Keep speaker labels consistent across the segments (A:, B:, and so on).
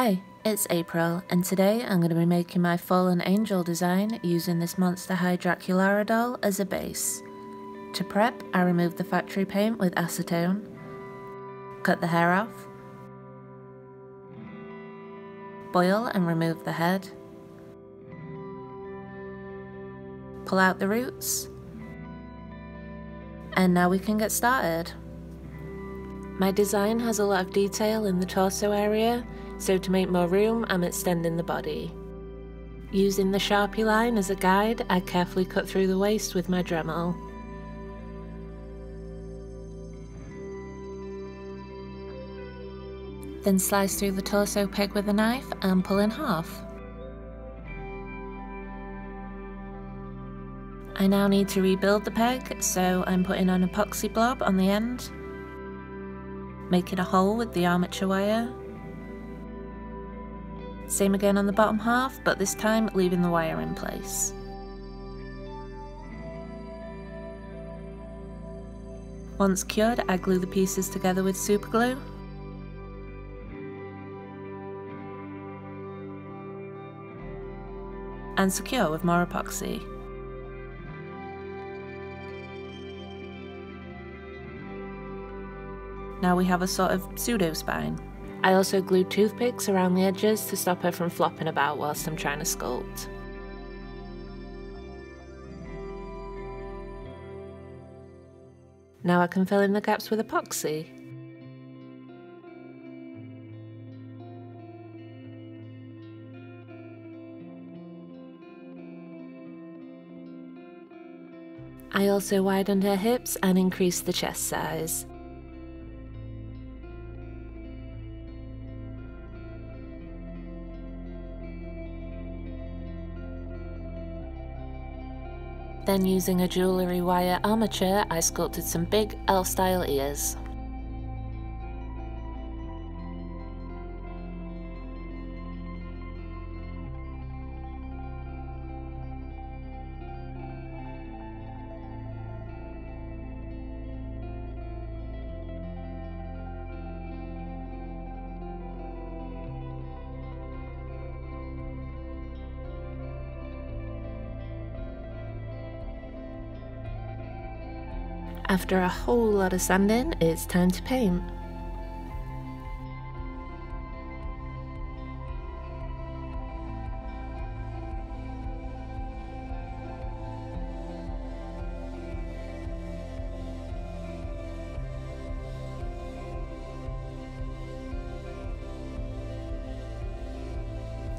A: Hey, it's April, and today I'm going to be making my Fallen Angel design using this Monster High Draculaura doll as a base. To prep, I remove the factory paint with acetone, cut the hair off, boil and remove the head, pull out the roots, and now we can get started. My design has a lot of detail in the torso area, so to make more room I'm extending the body. Using the Sharpie line as a guide, I carefully cut through the waist with my Dremel. Then slice through the torso peg with a knife and pull in half. I now need to rebuild the peg, so I'm putting an epoxy blob on the end, making a hole with the armature wire, same again on the bottom half, but this time leaving the wire in place. Once cured, I glue the pieces together with super glue. And secure with more epoxy. Now we have a sort of pseudo spine. I also glued toothpicks around the edges to stop her from flopping about whilst I'm trying to sculpt. Now I can fill in the gaps with epoxy. I also widened her hips and increased the chest size. Then using a jewellery wire armature, I sculpted some big elf-style ears. After a whole lot of sanding, it's time to paint.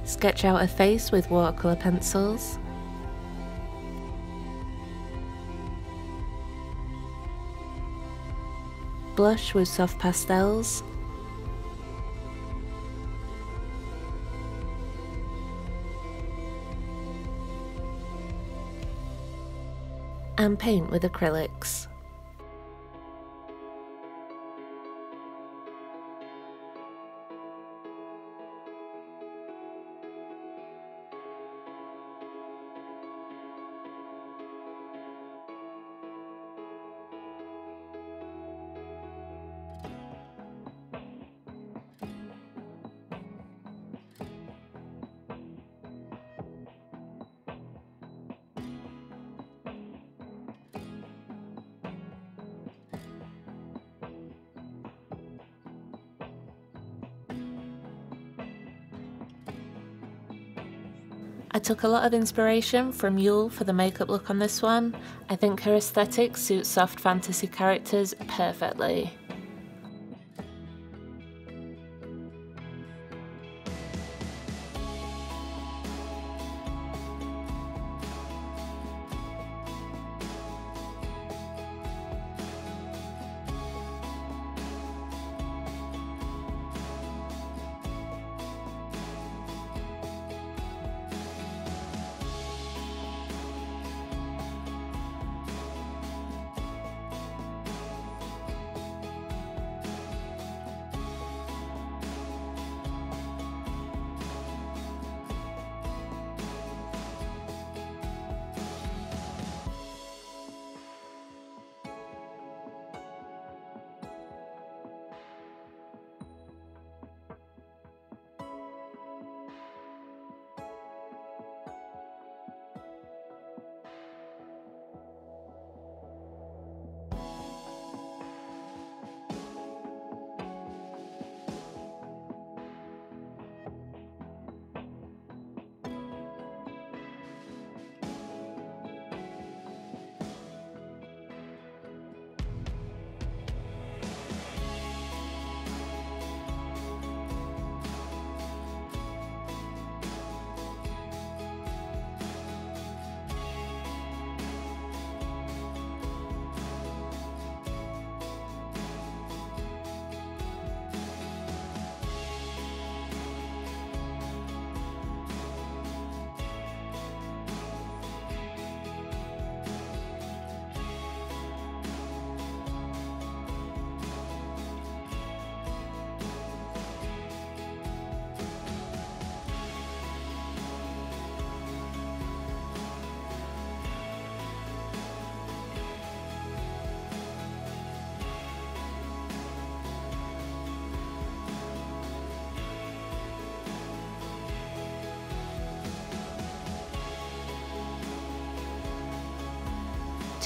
A: Sketch out a face with watercolour pencils. Blush with soft pastels. And paint with acrylics. I took a lot of inspiration from Yule for the makeup look on this one. I think her aesthetic suits soft fantasy characters perfectly.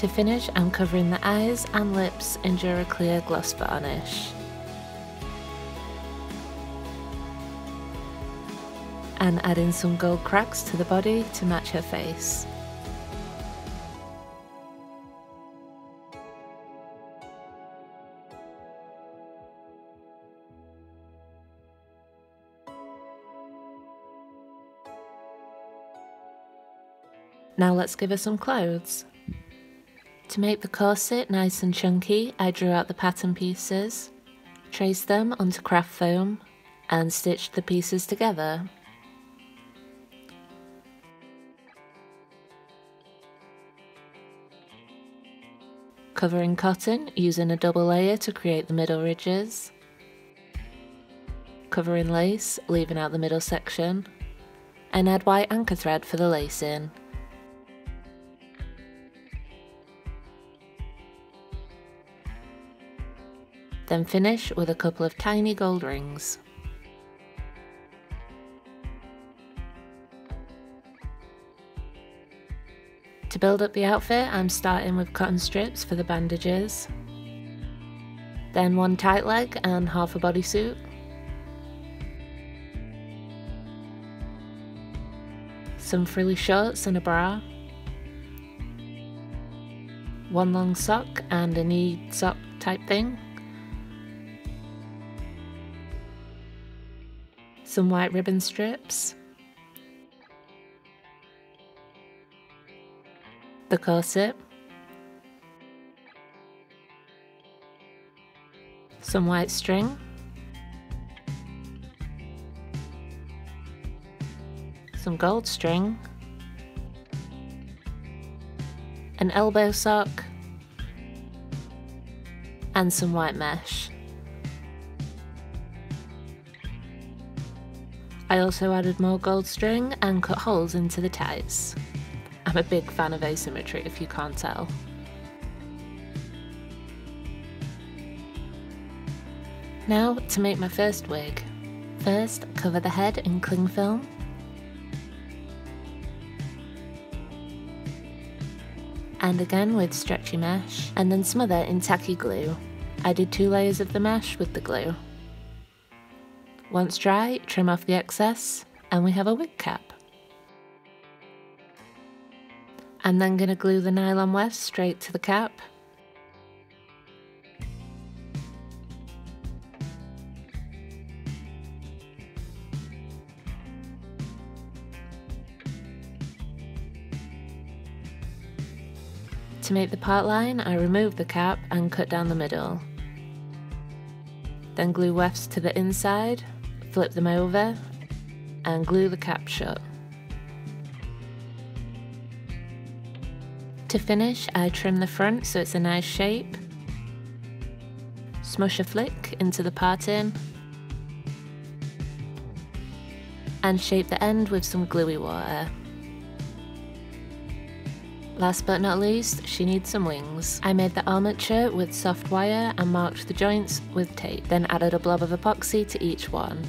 A: To finish, I'm covering the eyes and lips in Duraclear gloss varnish. And adding some gold cracks to the body to match her face. Now let's give her some clothes. To make the corset nice and chunky, I drew out the pattern pieces, traced them onto craft foam, and stitched the pieces together. Covering cotton using a double layer to create the middle ridges. Covering lace, leaving out the middle section. And add white anchor thread for the lacing. Then finish with a couple of tiny gold rings. To build up the outfit, I'm starting with cotton strips for the bandages, then one tight leg and half a bodysuit, some frilly shorts and a bra, one long sock and a knee sock type thing, some white ribbon strips, the corset, some white string, some gold string, an elbow sock, and some white mesh. I also added more gold string and cut holes into the tights. I'm a big fan of asymmetry if you can't tell. Now to make my first wig. First, cover the head in cling film. And again with stretchy mesh, and then smother in tacky glue. I did two layers of the mesh with the glue. Once dry, trim off the excess, and we have a wig cap. I'm then going to glue the nylon weft straight to the cap. To make the part line, I remove the cap and cut down the middle. Then glue wefts to the inside flip them over and glue the cap shut. To finish, I trim the front so it's a nice shape, smush a flick into the parting, and shape the end with some gluey water. Last but not least, she needs some wings. I made the armature with soft wire and marked the joints with tape, then added a blob of epoxy to each one.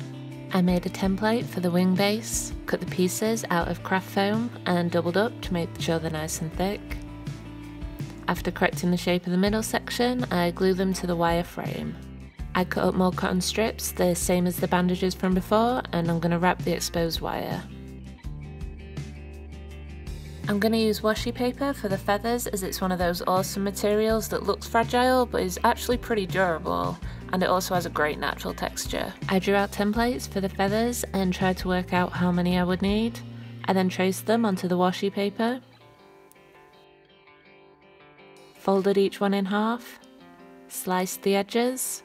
A: I made a template for the wing base, cut the pieces out of craft foam and doubled up to make sure they're nice and thick. After correcting the shape of the middle section, I glue them to the wire frame. I cut up more cotton strips, the same as the bandages from before, and I'm going to wrap the exposed wire. I'm going to use washi paper for the feathers as it's one of those awesome materials that looks fragile but is actually pretty durable and it also has a great natural texture. I drew out templates for the feathers and tried to work out how many I would need. I then traced them onto the washi paper, folded each one in half, sliced the edges,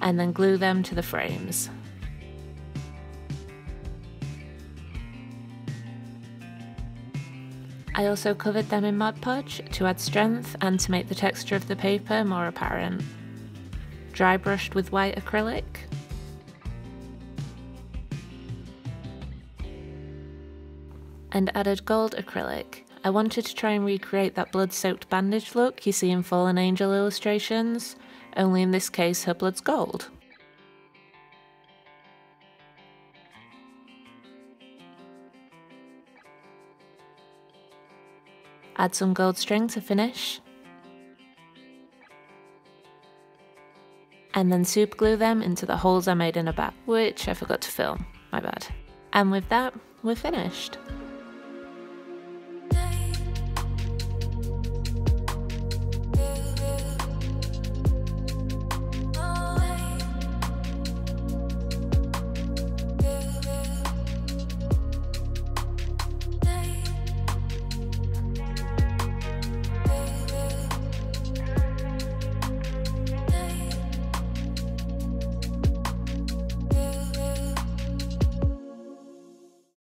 A: and then glue them to the frames. I also covered them in Mod Podge to add strength and to make the texture of the paper more apparent. Dry brushed with white acrylic. And added gold acrylic. I wanted to try and recreate that blood-soaked bandage look you see in Fallen Angel illustrations, only in this case her blood's gold. Add some gold string to finish. And then super glue them into the holes I made in a back, which I forgot to film, my bad. And with that, we're finished.